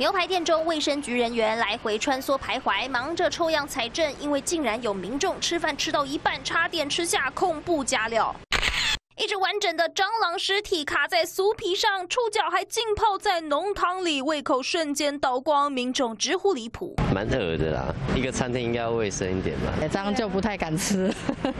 牛排店中，卫生局人员来回穿梭徘徊，忙着抽样采证，因为竟然有民众吃饭吃到一半，差点吃下恐怖加料。一只完整的蟑螂尸体卡在酥皮上，触角还浸泡在浓汤里，胃口瞬间倒光，民众直呼离谱。蛮恶的啦，一个餐厅应该要卫生一点吧？这样就不太敢吃。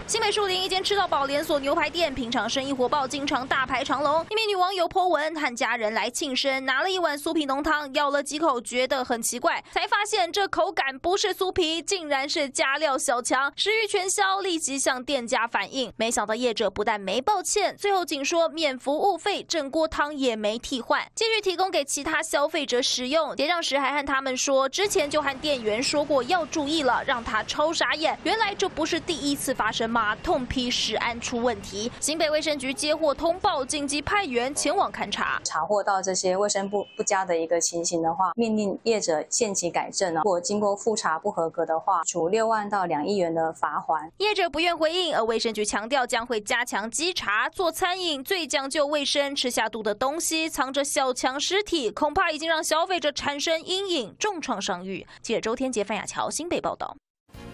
新北树林一间吃到饱连锁牛排店，平常生意火爆，经常大排长龙。一名女网友 po 文，和家人来庆生，拿了一碗酥皮浓汤，咬了几口，觉得很奇怪，才发现这口感不是酥皮，竟然是加料小强。食欲全消，立即向店家反映，没想到业者不但没抱歉。最后仅说免服务费，整锅汤也没替换，继续提供给其他消费者使用。结账时还和他们说，之前就和店员说过要注意了，让他超傻眼。原来这不是第一次发生吗？痛批食安出问题。新北卫生局接获通报，紧急派员前往勘查。查获到这些卫生不不佳的一个情形的话，命令业者限期改正如果经过复查不合格的话，处六万到两亿元的罚款。业者不愿回应，而卫生局强调将会加强稽查。做餐饮最讲究卫生，吃下肚的东西藏着小强尸体，恐怕已经让消费者产生阴影，重创商誉。记者周天杰、范雅乔新北报道。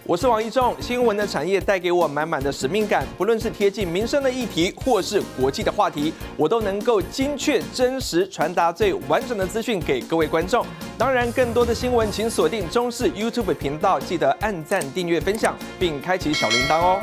我是王一仲，新闻的产业带给我满满的使命感，不论是贴近民生的议题，或是国际的话题，我都能够精确、真实传达最完整的资讯给各位观众。当然，更多的新闻请锁定中视 YouTube 频道，记得按赞、订阅、分享，并开启小铃铛哦。